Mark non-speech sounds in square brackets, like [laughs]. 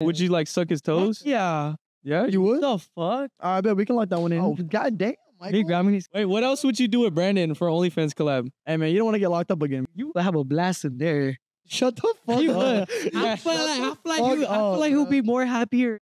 Would you like suck his toes? Yeah. Yeah. You would? The fuck? I bet we can lock that one in. Oh, goddamn. Michael. Big Grammy. Wait, what else would you do with Brandon for OnlyFans collab? Hey man, you don't want to get locked up again. You have a blast in there. Shut the fuck You up. would. [laughs] I feel like I feel like you, I feel like he'll be more happier